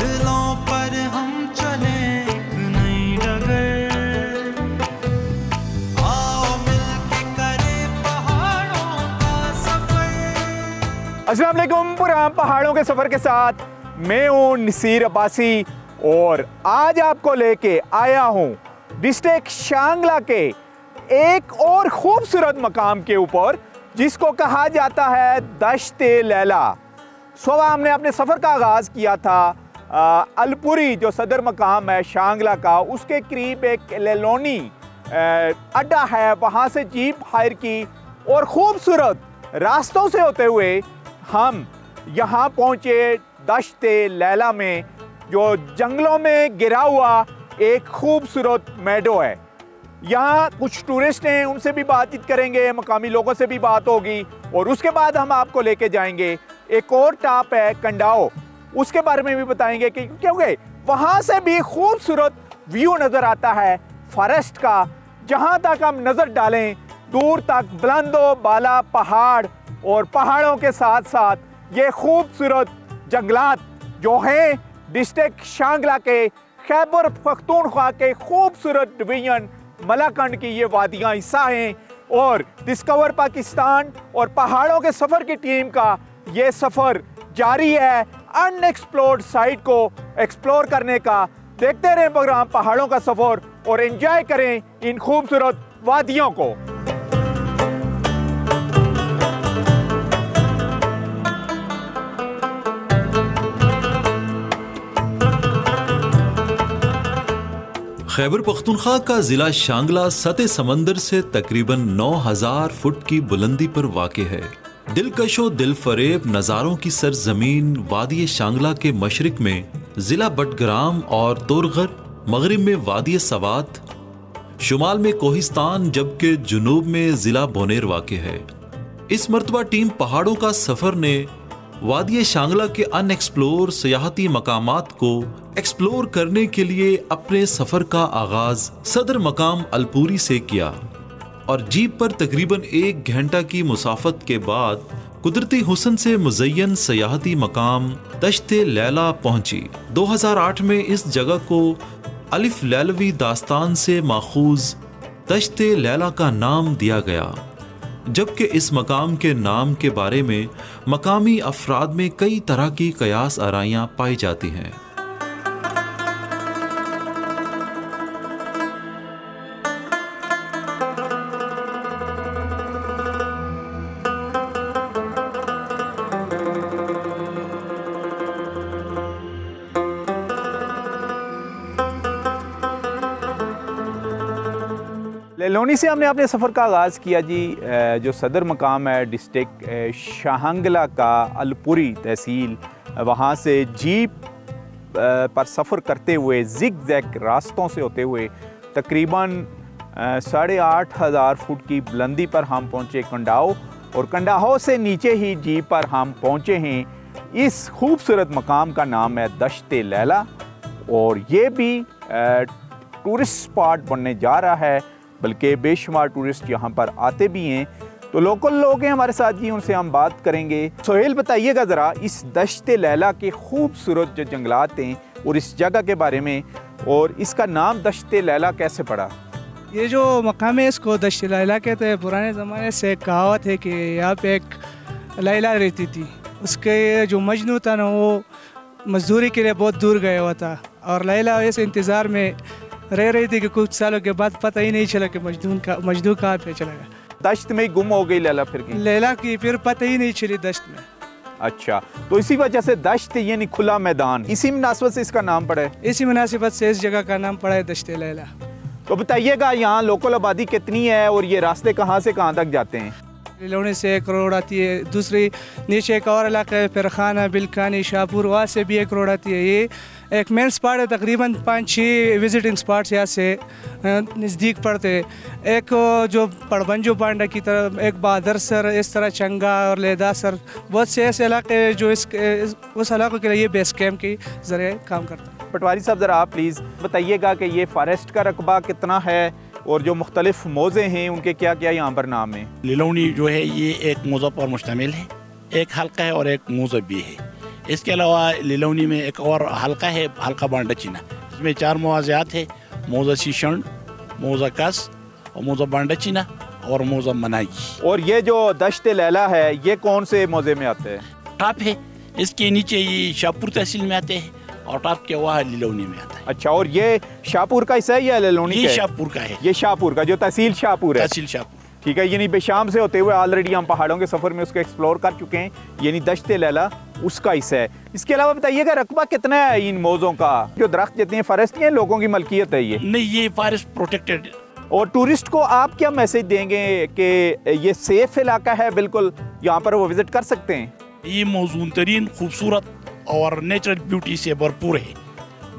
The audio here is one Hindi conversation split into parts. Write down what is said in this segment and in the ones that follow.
पर करें पहाड़ों पुरान पहाड़ों के सफ़र के साथ मैं हूँ नसीर अब्बासी और आज आपको लेके आया हूँ डिस्ट्रिक्ट शांगला के एक और खूबसूरत मकाम के ऊपर, जिसको कहा जाता है दशते लैला सुबह हमने अपने सफ़र का आगाज़ किया था अलपुरी, जो सदर मकाम है, शांगला का, उसके करीब एक लेलोनी अड्डा है, वहाँ से जीप हायर की, और खूबसूरत रास्तों से होते हुए हम यहाँ पहुँचे दश्त लैला में, जो जंगलों में गिरा हुआ एक खूबसूरत मेडो है। यहाँ कुछ टूरिस्ट हैं, उनसे भी बातचीत करेंगे, मकामी लोगों से भी बात होगी, और उसके बाद हम आपको लेके जाएँगे। एक और टाप है, कंडाओ। उसके बारे में भी बताएँगे कि क्योंकि वहाँ से भी खूबसूरत व्यू नज़र आता है फॉरेस्ट का, जहाँ तक हम नज़र डालें, दूर तक बुलंदो बाला पहाड़ और पहाड़ों के साथ साथ ये खूबसूरत जंगलात जो हैं, डिस्ट्रिक्ट शांगला के खैबर पख्तूनख्वा के खूबसूरत डिवीज़न, मलाकंड की ये वादियाँ हिस्सा हैं और डिस्कवर पाकिस्तान और पहाड़ों के सफ़र की टीम का ये सफ़र जारी है। अनएक्सप्लोर्ड साइट को एक्सप्लोर करने का देखते रहें प्रोग्राम पहाड़ों का सफ़र और एंजॉय करें इन खूबसूरत वादियों को। खैबर पख्तूनख्वा का ज़िला शांगला सतह समंदर से तकरीबन 9000 फुट की बुलंदी पर वाक़ है। दिलकशो दिल फरेब नज़ारों की सरजमीन वादी शांगला के मशरक में ज़िला बटग्राम और तोरगर मगरब में वादी सवात, शुमाल में कोहिस्तान, जबकि जुनूब में ज़िला बोनेर वाक़ है। इस मरतबा टीम पहाड़ों का सफ़र ने वादी शांगला के अनएक्सप्लोर सियाहती मकाम को एक्सप्लोर करने के लिए अपने सफ़र का आगाज़ सदर मकाम अलपूरी से किया। और जीप पर तकरीबन एक घंटा की मुसाफत के बाद कुदरती हुसन से मुजयन सियाहती मकाम दश्त लैला पहुँची। 2008 में इस जगह को अलिफ लैलवी दास्तान से माखूज दश्त लैला का नाम दिया गया। जबकि इस मकाम के नाम के बारे में मकामी अफराद में कई तरह की कयास आराइयाँ पाई जाती हैं। लेलोनी से हमने अपने सफ़र का आगाज़ किया जी। जो सदर मकाम है, डिस्ट्रिक्ट शाहंगला का अलपुरी तहसील, वहाँ से जीप पर सफ़र करते हुए जिग जैक रास्तों से होते हुए, तकरीबन साढ़े आठ हज़ार फुट की बुलंदी पर हम पहुँचे कंडाओ और कंडाहो से नीचे ही जीप पर हम पहुँचे हैं। इस खूबसूरत मकाम का नाम है दश्त लैला और ये भी टूरिस्ट स्पॉट बनने जा रहा है। बल्कि बेशुमार टूरिस्ट यहाँ पर आते भी हैं। तो लोकल लोग हैं हमारे साथ जी, उनसे हम बात करेंगे। सोहेल, बताइएगा ज़रा, इस दश्त लैला के खूबसूरत जो जंगलात हैं और इस जगह के बारे में, और इसका नाम दश्त लैला कैसे पड़ा? ये जो मकाम है, इसको दश्त लैला कहते हैं। पुराने ज़माने से कहावत है कि यहाँ पे एक लैला रहती थी। उसके जो मजनू था ना, वो मजदूरी के लिए बहुत दूर गया हुआ था। और लैला इस इंतज़ार में रह रही थी कि कुछ सालों के बाद पता ही नहीं चला कि मजदूर का मजदूर कहाँ पे चला गया दश्त में गुम हो गई लैला फिर की लैला की फिर पता ही नहीं चली दश्त में। अच्छा तो इसी वजह से दश्त यानी खुला मैदान इसी मुनासिबत से इसका नाम पड़ा है? इसी मुनासिबत से इस जगह का नाम पड़ा है दश्त लैला। तो बताइएगा यहाँ लोकल आबादी कितनी है और ये रास्ते कहाँ से कहाँ तक जाते हैं? लिलोने से एक रोड आती है दूसरी नीचे एक और इलाका है फिर खाना बिलखानी शाहपुर वहाँ से भी एक रोड आती है। ये एक मेन स्पॉट है तकरीबन पाँच छः विजिटिंग स्पॉट्स यहाँ से नज़दीक पड़ते एक जो पड़बंजो पांडा की तरफ़ एक बहादर सर इस तरह चंगा और लेदा सर बहुत से ऐसे इलाके जो इस, इस उस इलाकों के लिए बेस कैम्प के ज़रिए काम करते हैं। पटवारी साहब ज़रा आप प्लीज़ बताइएगा कि ये फॉरेस्ट का रकबा कितना है और जो मुख्तलिफ़ मौज़े हैं उनके क्या क्या यहाँ पर नाम है? लिलोनी जो है ये एक मौज़ा पर मुश्तमिल है। एक हल्का है और एक मौज़ा भी है। इसके अलावा लिलौनी में एक और हल्का है हल्का बांडा चीना इसमें चार मुआवजात है मोज़ा शीशण मोज़ा कस और मोज़ा बांडा चीना और मोज़ा मनाई। और ये जो दश्त लैला है ये कौन से मौजे में आते हैं? टॉप है इसके नीचे ये शाहपुर तहसील में आते हैं और टॉप के वहाँ लिलौनी में आता है। अच्छा और ये शाहपुर का हिस्सा है या ललोनी ये शाहपुर का है। ये शाहपुर का जो तहसील शाहपुर है। तहसील शाहपुर। ठीक है यानी बेशाम से होते हुए ऑलरेडी हम पहाड़ों के सफ़र में उसको एक्सप्लोर कर चुके हैं यानी दश्त लैला उसका हिस्सा है। इसके अलावा बताइएगा रकबा कितना है इन मौजों का? जो दरख्त जितने हैं फॉरेस्ट के हैं लोगों की मलकियत है ये। नहीं ये फॉरेस्ट प्रोटेक्टेड और टूरिस्ट को आप क्या मैसेज देंगे कि ये सेफ़ इलाका है? बिल्कुल यहाँ पर वो विज़िट कर सकते हैं। ये मौजूद तरीन खूबसूरत और नेचुरल ब्यूटी से भरपूर है।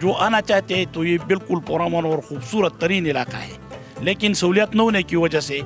जो आना चाहते हैं तो ये बिल्कुल पुरान और खूबसूरत तरीन इलाका है। लेकिन सहूलियत न होने की वजह से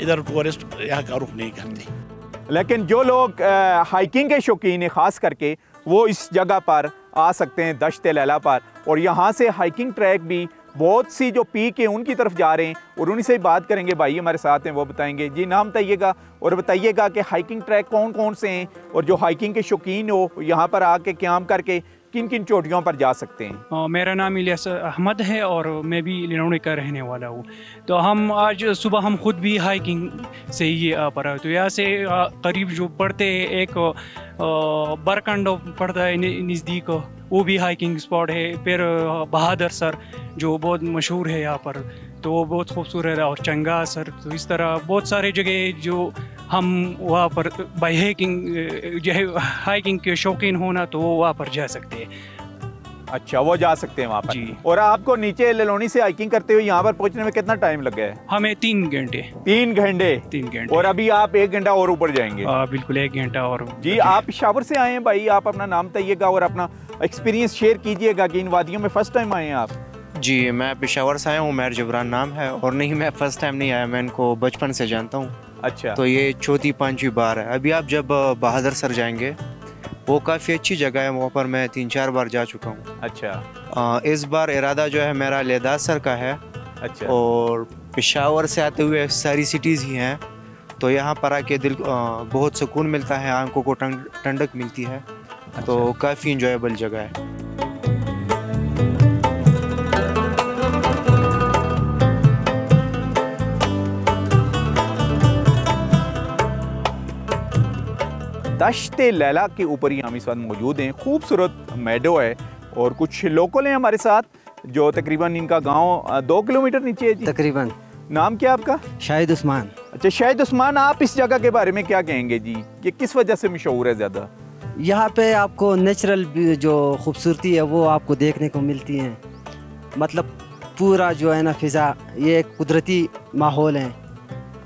इधर टूरिस्ट यहाँ का रुख नहीं करते। लेकिन जो लोग हाइकिंग के शौकीन हैं, ख़ास करके, वो इस जगह पर आ सकते हैं, दश्त लैला पर। और यहाँ से हाइकिंग ट्रैक भी बहुत सी जो पीक है, उनकी तरफ़ जा रहे हैं। और उन्हीं से ही बात करेंगे, भाई हमारे साथ हैं, वो बताएँगे। जी, नाम बताइएगा और बताइएगा कि हाइकिंग ट्रैक कौन कौन से हैं और जो हाइकिंग के शौकीन हो, यहाँ पर आके क्याम करके किन किन चोटियों पर जा सकते हैं? अ, मेरा नाम इलियास अहमद है और मैं भी लिनौड़ी का रहने वाला हूँ। तो हम आज सुबह हम खुद भी हाइकिंग से ही यहाँ पर आए। तो यहाँ से करीब जो पड़ते हैं एक बरकंड पड़ता है नज़दीक। वो भी हाइकिंग स्पॉट है। फिर बहादुर सर जो बहुत मशहूर है यहाँ पर। तो वो बहुत खूबसूरत है। और चंगा सर तो इस तरह बहुत सारे जगह जो हम वहाँ पर बाई हाइकिंग जो है हाइकिंग के शौकीन होना तो वो वहाँ पर जा सकते हैं। अच्छा वो जा सकते हैं वहाँ पर। जी। और आपको नीचे ललोनी से हाइकिंग करते हुए यहाँ पर पहुँचने में कितना टाइम लग गया है? हमें तीन घंटे। तीन घंटे? तीन घंटे। और अभी आप एक घंटा और ऊपर जाएँगे। आ, बिल्कुल एक घंटा और जी आप पेशावर से आए हैं भाई आप अपना नाम बताइएगा और अपना एक्सपीरियंस शेयर कीजिएगा कि इन वादियों में फ़र्स्ट टाइम आए हैं आप। जी मैं पेशावर से आया हूँ मैर जबरान नाम है और नहीं मैं फ़र्स्ट टाइम नहीं आया मैं इनको बचपन से जानता हूँ। अच्छा। तो ये चौथी पांचवी बार है। अभी आप जब बहादुर सर जाएँगे वो काफ़ी अच्छी जगह है वहाँ पर मैं तीन चार बार जा चुका हूँ। अच्छा। अ, इस बार इरादा जो है मेरा लेदास सर का है अच्छा। और पेशावर से आते हुए सारी सिटीज़ ही हैं तो यहाँ पर आके दिल अ, बहुत सुकून मिलता है आँखों को ठंड ठंडक मिलती है अच्छा। तो काफ़ी इंजॉयबल जगह है। दश्त लैला के ऊपर ही हम इस वक्त मौजूद हैं। खूबसूरत मेडो है और कुछ लोकल हैं हमारे साथ जो तकरीबन इनका गाँव दो किलोमीटर नीचे है जी। तकरीबन। नाम क्या आपका? शाहिद उस्मान। अच्छा शाहिद उस्मान आप इस जगह के बारे में क्या कहेंगे जी? कि किस वजह से मशहूर है ज़्यादा? यहाँ पे आपको नेचुरल जो खूबसूरती है वो आपको देखने को मिलती है। मतलब पूरा जो है ना फिज़ा ये एक कुदरती माहौल है।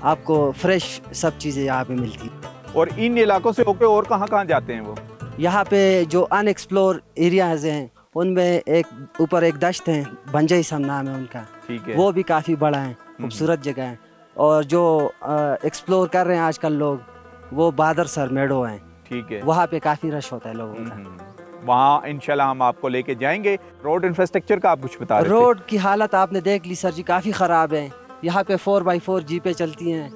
आपको फ्रेश सब चीज़ें यहाँ पे मिलती हैं। और इन इलाकों से होके और कहाँ कहाँ जाते हैं वो? यहाँ पे जो अनएक्सप्लोर एरियाज़ हैं उनमें एक ऊपर एक दश्त है बंजई सम नाम है उनका। ठीक है। वो भी काफ़ी बड़ा है खूबसूरत जगह है। और जो एक्सप्लोर कर रहे हैं आजकल लोग वो बादर सर मेडो हैं। ठीक है। वहाँ पे काफ़ी रश होता है लोगों का। हम्म। वहाँ इनशाला हम आपको लेके जाएँगे। रोड इंफ्रास्ट्रक्चर का आप कुछ बता रोड की हालत आपने देख ली सर जी काफ़ी ख़राब है। यहाँ पे फोर बाई फोर जीपें चलती हैं।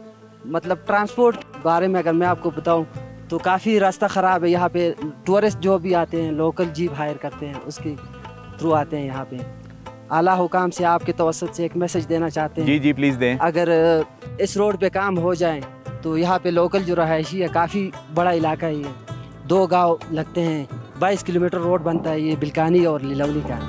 मतलब ट्रांसपोर्ट बारे में अगर मैं आपको बताऊँ तो काफ़ी रास्ता ख़राब है। यहाँ पे टूरिस्ट जो भी आते हैं लोकल जीप हायर करते हैं उसके थ्रू आते हैं यहाँ पे। आला हुकाम से आपके तवसत से एक मैसेज देना चाहते हैं। जी जी प्लीज़ दें। अगर इस रोड पे काम हो जाए तो यहाँ पे लोकल जो रहायशी है काफ़ी बड़ा इलाका ही है दो गाँव लगते हैं 22 किलोमीटर रोड बनता है ये बिलकानी और लिलौली का।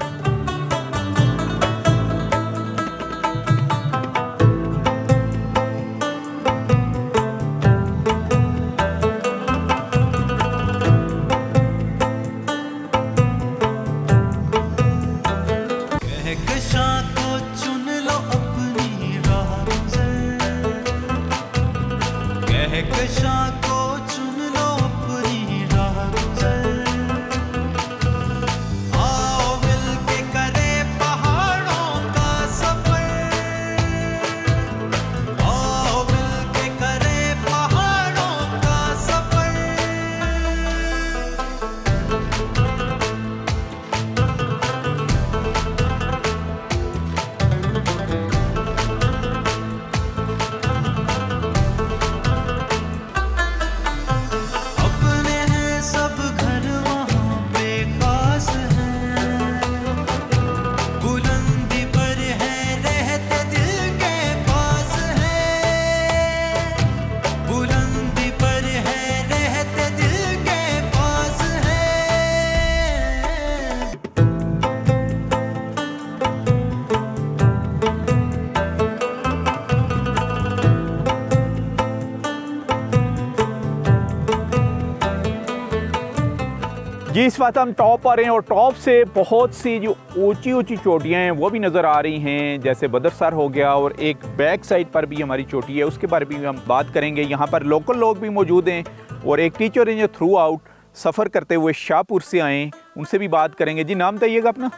इस वक्त हम टॉप पर हैं और टॉप से बहुत सी जो ऊँची ऊँची चोटियाँ हैं वो भी नज़र आ रही हैं। जैसे बदरसर हो गया और एक बैक साइड पर भी हमारी चोटी है उसके बारे में हम बात करेंगे। यहाँ पर लोकल लोग भी मौजूद हैं और एक टीचर हैं जो थ्रू आउट सफ़र करते हुए शाहपुर से आए उनसे भी बात करेंगे। जी नाम बताइएगा अपना।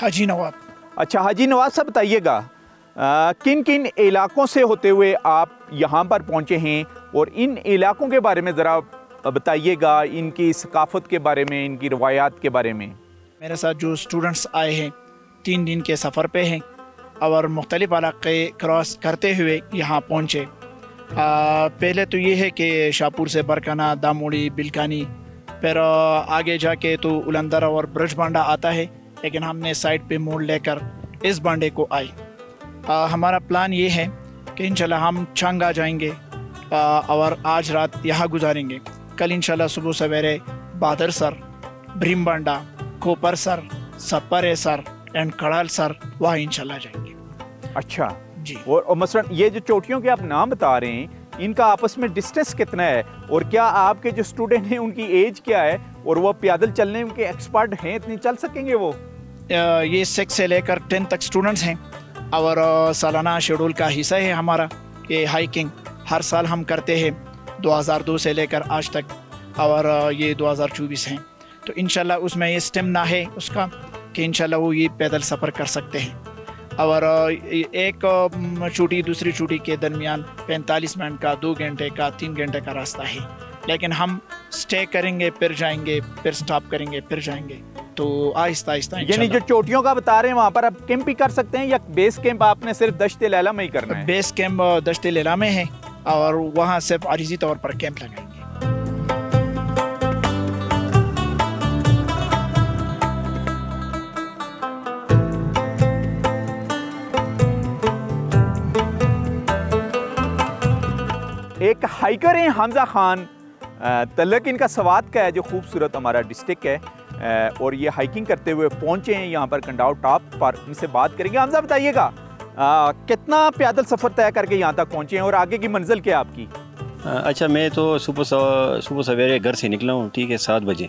हाजी नवाब। अच्छा हाजी नवाज़ साहब बताइएगा किन किन इलाकों से होते हुए आप यहाँ पर पहुँचे हैं और इन इलाकों के बारे में ज़रा बताइएगा इनकी सकाफ़त के बारे में इनकी रवायात के बारे में। मेरे साथ जो स्टूडेंट्स आए हैं तीन दिन के सफ़र पे हैं और मुख्तलिफ़ इलाके क्रॉस करते हुए यहाँ पहुँचे। पहले तो ये है कि शाहपुर से बरकाना दामोड़ी बिलकानी फिर आगे जाके तो उलंदर और ब्रज बांडा आता है लेकिन हमने साइड पे मोड़ लेकर इस बांडे को आए। आ, हमारा प्लान ये है कि इंशाल्लाह हम छांगा जाएँगे आ, और आज रात यहाँ गुजारेंगे। कल इंशाल्लाह सुबह सवेरे बादर सर भ्रीमबांडा कोपर सर सपर सर एंड कड़ाल सर वहाँ इंशाल्लाह जाएँगे। अच्छा। जी। और, और मसलन ये जो चोटियों के आप नाम बता रहे हैं इनका आपस में डिस्टेंस कितना है? और क्या आपके जो स्टूडेंट हैं उनकी एज क्या है? और वो पैदल चलने के एक्सपर्ट हैं इतनी चल सकेंगे वो? ये सिक्स से लेकर टेन तक स्टूडेंट्स हैं। और सालाना शेड्यूल का हिस्सा है हमारा। ये हाइकिंग हर साल हम करते हैं। 2002 से लेकर आज तक और ये 2024 हैं। तो इंशाल्लाह उसमें ये स्टेमिना है उसका कि इंशाल्लाह वो ये पैदल सफ़र कर सकते हैं। और एक चोटी दूसरी चोटी के दरमियान 45 मिनट का दो घंटे का तीन घंटे का रास्ता है। लेकिन हम स्टे करेंगे फिर जाएँगे फिर स्टॉप करेंगे फिर जाएँगे। तो आहिस्ता आहिस्ता यानी जो चोटियों का बता रहे हैं वहाँ पर आप कैंप भी कर सकते हैं या बेस कैंप आपने सिर्फ़ दश्ते लैला में ही करना है? बेस कैंप दश्ते लेला में है। और वहाँ सिर्फ़ आरिजी तौर पर कैंप लगाएँगे। एक हाइकर हैं हमजा खान। तलक इनका सवाद का है, जो खूबसूरत हमारा डिस्ट्रिक्ट है। और ये हाइकिंग करते हुए पहुँचे हैं यहाँ पर कंडाव टॉप पर। इनसे बात करेंगे। हमजा, बताइएगा। अ, कितना पैदल सफ़र तय करके यहाँ तक पहुँचे हैं और आगे की मंजिल क्या आपकी? अच्छा मैं तो सुबह सुबह सवेरे घर से निकला हूँ ठीक है सात बजे।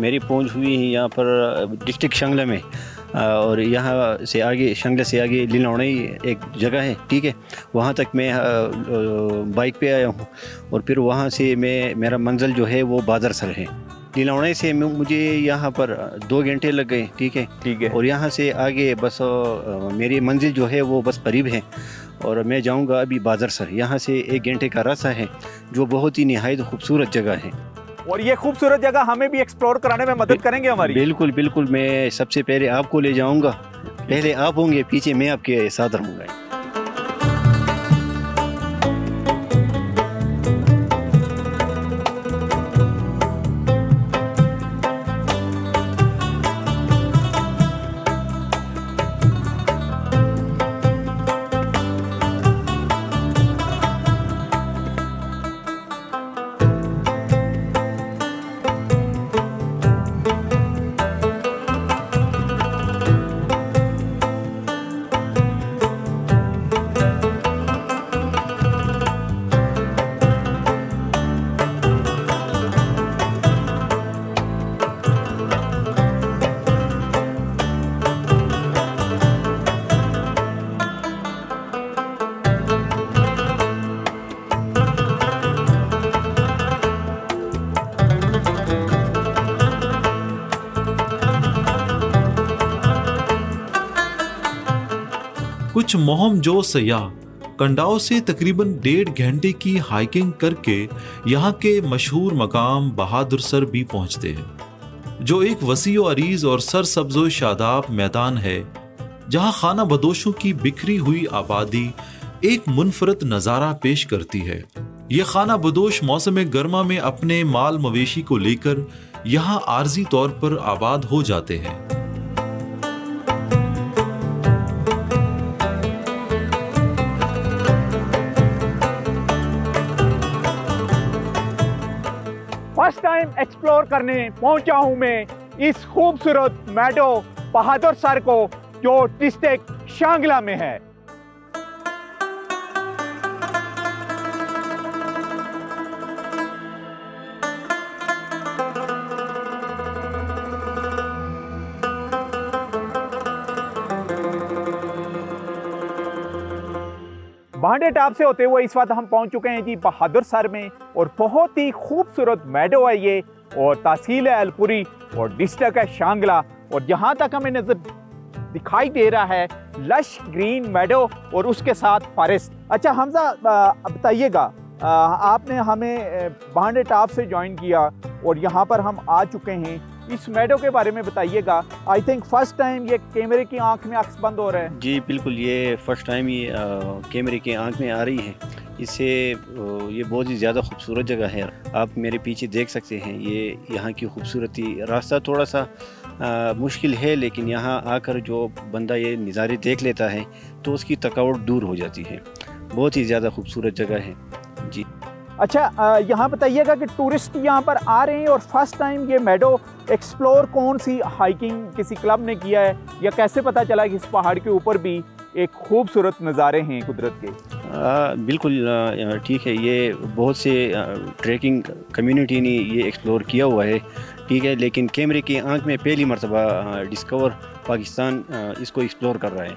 मेरी पहुँच हुई है यहाँ पर डिस्ट्रिक्ट शंगला में। और यहाँ से आगे शंगला से आगे लिलौड़ी एक जगह है ठीक है। वहाँ तक मैं बाइक पे आया हूँ और फिर वहाँ से मैं मेरा मंजिल जो है वो बादर सर है। लिलौड़ी से मुझे यहाँ पर दो घंटे लग गए ठीक है? ठीक है। और यहाँ से आगे बस मेरी मंजिल जो है वो बस करीब है। और मैं जाऊँगा अभी बादर सर। यहाँ से एक घंटे का रास्ता है जो बहुत ही नहायत खूबसूरत जगह है। और ये खूबसूरत जगह हमें भी एक्सप्लोर कराने में मदद करेंगे हमारी। बिल्कुल बिल्कुल मैं सबसे पहले आपको ले जाऊँगा। पहले आप होंगे पीछे मैं आपके साथ रहूँगा। कुछ मोहम जो सयाह कंडाओ से तकरीबन डेढ़ घंटे की हाइकिंग करके यहाँ के मशहूर मकाम बहादुर सर भी पहुँचते हैं, जो एक वसी अरीज और सरसब्जो शादाब मैदान है, जहाँ खाना बदोशों की बिखरी हुई आबादी एक मुनफरद नज़ारा पेश करती है। ये खाना बदोश मौसम गर्मा में अपने माल मवेशी को लेकर यहाँ आर्जी तौर पर आबाद हो जाते हैं। टाइम एक्सप्लोर करने पहुँचा हूँ मैं इस खूबसूरत मैडो बहादुर सर को, जो डिस्ट्रिक्ट शांगला में है। भांडे टाप से होते हुए इस वक्त हम पहुँच चुके हैं जी बहादुर सर में, और बहुत ही खूबसूरत मैडो है ये, और तहसील है अलपुरी, और डिस्ट्रिक्ट है शांगला, और जहाँ तक हमें नज़र दिखाई दे रहा है लश ग्रीन मेडो और उसके साथ फॉरेस्ट अच्छा हमजा बताइएगा आपने हमें भांडे टाप से ज्वाइन किया, और यहाँ पर हम आ चुके हैं। इस मेडो के बारे में बताइएगा। आई थिंक फ़र्स्ट टाइम ये कैमरे की आँख में अक्स बंद हो रहा है। जी बिल्कुल ये फ़र्स्ट टाइम ये कैमरे की आँख में आ रही है। इससे ये बहुत ही ज़्यादा खूबसूरत जगह है। आप मेरे पीछे देख सकते हैं ये यहाँ की खूबसूरती। रास्ता थोड़ा सा आ, मुश्किल है लेकिन यहाँ आकर जो बंदा ये नज़ारे देख लेता है तो उसकी थकावट दूर हो जाती है। बहुत ही ज़्यादा खूबसूरत जगह है। जी। अच्छा यहाँ बताइएगा कि टूरिस्ट यहाँ पर आ रहे हैं और फ़र्स्ट टाइम ये मेडो एक्सप्लोर कौन सी हाइकिंग किसी क्लब ने किया है? या कैसे पता चला कि इस पहाड़ के ऊपर भी एक खूबसूरत नज़ारे हैं कुदरत के? आ, बिल्कुल ठीक है ये बहुत से ट्रैकिंग कम्युनिटी ने ये एक्सप्लोर किया हुआ है ठीक है लेकिन कैमरे की आँख में पहली मरतबा डिस्कवर पाकिस्तान इसको एक्सप्लोर कर रहा है।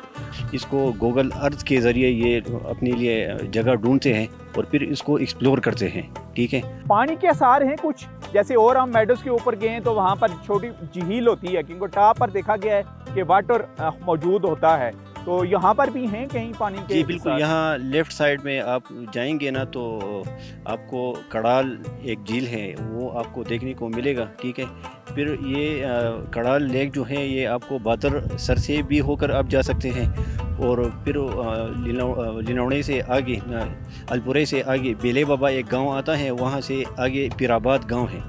इसको गूगल अर्थ के ज़रिए ये अपने लिए जगह ढूंढते हैं और फिर इसको एक्सप्लोर करते हैं, ठीक है? पानी के आसार हैं कुछ। जैसे और हम मेडोज के ऊपर गए हैं तो वहाँ पर छोटी झील होती है क्योंकि टॉप पर देखा गया है कि वाटर मौजूद होता है। तो यहाँ पर भी हैं कहीं पानी के जी बिल्कुल यहाँ लेफ़्ट साइड में आप जाएँगे ना तो आपको कड़ाल एक झील है वो आपको देखने को मिलेगा ठीक है? फिर ये कड़ाल लेक जो है ये आपको बादर सर से भी होकर आप जा सकते हैं और फिर लिनौड़े से आगे अलपुरे से आगे बेले बाबा एक गाँव आता है वहाँ से आगे पिराबाद गाँव है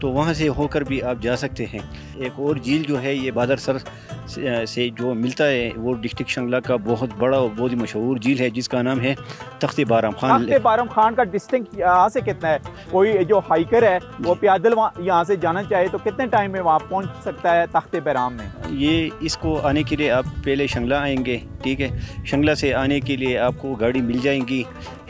तो वहाँ से होकर भी आप जा सकते हैं। एक और झील जो है ये बादर सर से जो मिलता है वो डिस्ट्रिक्ट शंगला का बहुत बड़ा और बहुत ही मशहूर झील है जिसका नाम है तख्त बाराम खान। तख्त बाराम खान का डिस्ट्रिक्ट यहाँ से कितना है? कोई जो हाइकर है वो पैदल यहाँ से जाना चाहे तो कितने टाइम में वहाँ पहुँच सकता है तख्त बाराम में? ये इसको आने के लिए आप पहले शंगला आएँगे ठीक है? शंगला से आने के लिए आपको गाड़ी मिल जाएँगी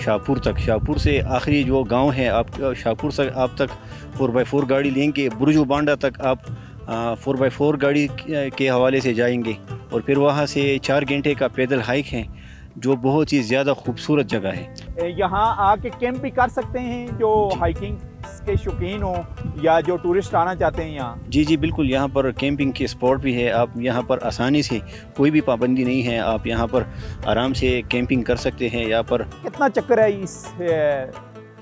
शाहपुर तक। शाहपुर से आखिरी जो गाँव है आप शाहपुर से आप तक फोर बाई फोर गाड़ी लेंगे बुरजू बांडा तक आप फोर बाई फोर गाड़ी के हवाले से जाएँगे और फिर वहाँ से चार घंटे का पैदल हाइक है जो बहुत ही ज़्यादा खूबसूरत जगह है। यहाँ आके कैंप भी कर सकते हैं जो हाइकिंग के शौकीन हो या जो टूरिस्ट आना चाहते हैं यहाँ। जी जी बिल्कुल यहाँ पर कैंपिंग के स्पॉट भी है। आप यहाँ पर आसानी से कोई भी पाबंदी नहीं है। आप यहाँ पर आराम से कैंपिंग कर सकते हैं। यहाँ पर कितना चक्कर है इस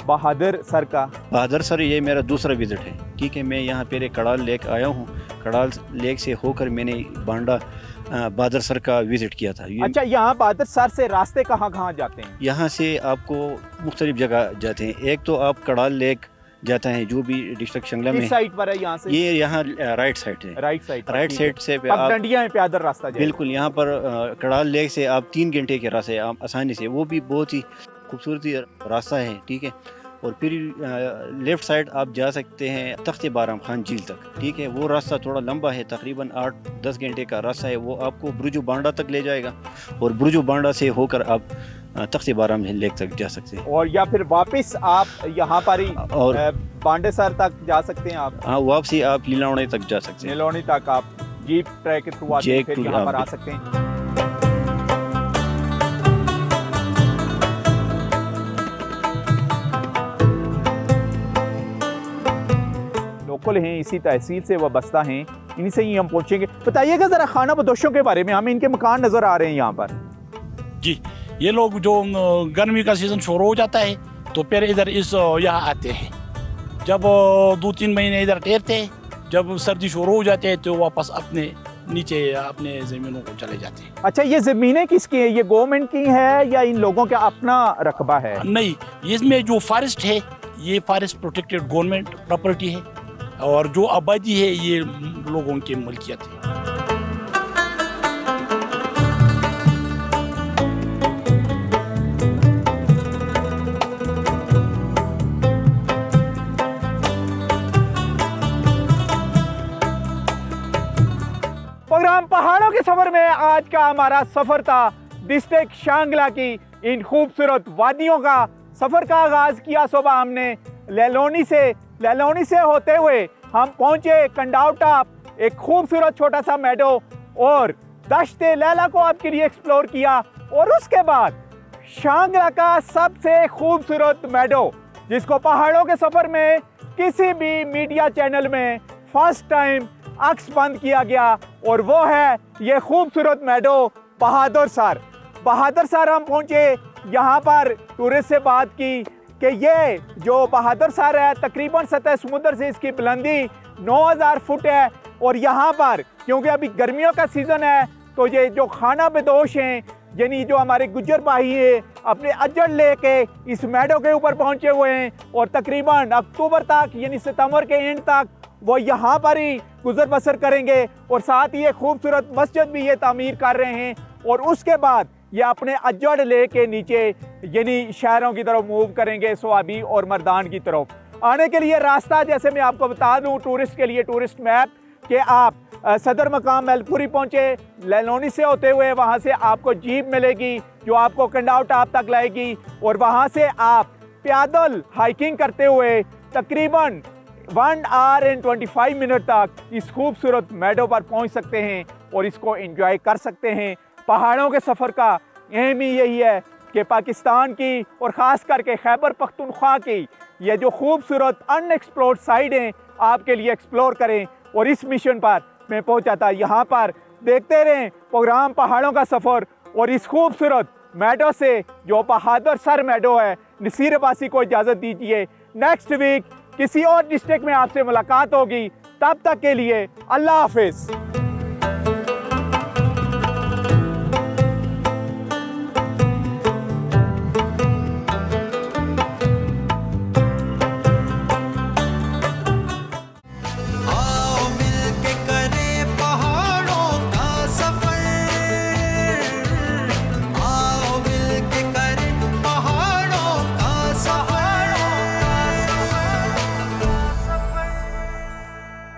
बहादुर सर का। बहादुर सर ये मेरा दूसरा विज़िट है। ठीक है मैं यहाँ पहले कड़ाल लेक आया हूँ। कड़ाल लेक से होकर मैंने बांडा बहादुर सर का विज़िट किया था। अच्छा यहाँ बहादुर सर से रास्ते कहाँ कहाँ जाते हैं? यहाँ से आपको मुख्तलिफ़ जगह जाते हैं। एक तो आप कड़ाल लेक जाता है जो भी डिस्ट्रिक्ट शंगला में साइड पर है यहाँ से? ये यहाँ राइट साइड है। राइट साइड राइट साइड से पैदल रास्ता बिल्कुल यहाँ पर कड़ाल लेक से आप तीन घंटे के रास्ते आप आसानी से वो भी बहुत ही खूबसूरती रास्ता है ठीक है। और फिर लेफ़्ट साइड आप जा सकते हैं तख्त बाराम खान झील तक ठीक है? वो रास्ता थोड़ा लंबा है तकरीबन आठ दस घंटे का रास्ता है वो आपको ब्रुजू बांडा तक ले जाएगा और ब्रुजू बांडा से होकर आप तख्त बाराम लेक तक जा सकते हैं। और या फिर वापस आप यहाँ पर ही और बांडे सर तक जा सकते हैं आप। हाँ वापसी आप लीलावणी तक जा सकते हैं। लीलावणी तक आप जीप ट्रैक के थ्रू यहाँ पर आ सकते हैं। लोकल हैं इसी तहसील से वाबस्ता हैं। इन्हीं से ही हम पहुँचेंगे। बताइएगा ज़रा खाना बदोशों के बारे में हमें इनके मकान नज़र आ रहे हैं यहाँ पर। जी ये लोग जो गर्मी का सीज़न शुरू हो जाता है तो फिर इधर इस यहाँ आते हैं। जब दो तीन महीने इधर ठहरते हैं जब सर्दी शुरू हो जाते हैं तो वापस अपने नीचे अपने ज़मीनों को चले जाते हैं। अच्छा ये ज़मीनें किसकी है? ये गवर्नमेंट की है या इन लोगों का अपना रकबा है? नहीं इसमें जो फॉरेस्ट है ये फॉरेस्ट प्रोटेक्टेड गवर्नमेंट प्रॉपर्टी है। और जो आबादी है, ये लोगों की मलकियत है। पहाड़ों के सफ़र में आज का हमारा सफ़र था डिस्ट्रिक्ट शांगला की। इन खूबसूरत वादियों का सफ़र का आगाज़ किया सुबह हमने लेलोनी से लहलौनी से होते हुए हम पहुँचे कंडाव टॉप एक खूबसूरत छोटा सा मेडो और दश्त लैला को आपके लिए एक्सप्लोर किया। और उसके बाद शांगला का सबसे खूबसूरत मैडो जिसको पहाड़ों के सफ़र में किसी भी मीडिया चैनल में फ़र्स्ट टाइम अक्स बंद किया गया, और वो है ये खूबसूरत मैडो बहादुर सर। बहादुर सर हम पहुँचे यहाँ पर टूरिस्ट से बात की। कि ये जो बहादुर सर है, तकरीबन सतह समुद्र से इसकी बुलंदी 9000 फुट है और यहाँ पर, क्योंकि अभी गर्मियों का सीज़न है तो ये जो खाना बदोश हैं, यानी जो हमारे गुजर भाई हैं, अपने अजड़ लेके इस मैडो के ऊपर पहुँचे हुए हैं और तकरीबन अक्टूबर तक, यानी सितंबर के एंड तक, वो यहाँ पर ही गुजर बसर करेंगे और साथ ही एक खूबसूरत मस्जिद भी ये तामीर कर रहे हैं और उसके बाद ये अपने अजड़ ले के नीचे यानी शहरों की तरफ़ मूव करेंगे सोआबी और मर्दान की तरफ़। आने के लिए रास्ता जैसे मैं आपको बता दूँ टूरिस्ट के लिए टूरिस्ट मैप कि आप सदर मकाम मेलपुरी पहुँचे, लैलोनी से होते हुए वहाँ से आपको जीप मिलेगी, जो आपको कंडाव टाप तक लाएगी, और वहाँ से आप पैदल हाइकिंग करते हुए तकरीबन one hour and twenty five minute तक इस खूबसूरत मैडो पर पहुँच सकते हैं और इसको एंजॉय कर सकते हैं। पहाड़ों के सफ़र का अहम ही यही है कि पाकिस्तान की और ख़ास करके खैबर पख्तनख्वा की ये जो खूबसूरत अनएक्सप्लोर्ड साइड हैं, आपके लिए एक्सप्लोर करें। और इस मिशन पर मैं पहुँचा था यहाँ पर। देखते रहें प्रोग्राम पहाड़ों का सफ़र और इस खूबसूरत मैडो से जो बहादुर सर मैडो है नसीर अब्बासी को इजाज़त दीजिए। नेक्स्ट वीक किसी और डिस्ट्रिक्ट में आपसे मुलाकात होगी। तब तक के लिए अल्लाह हाफिज़।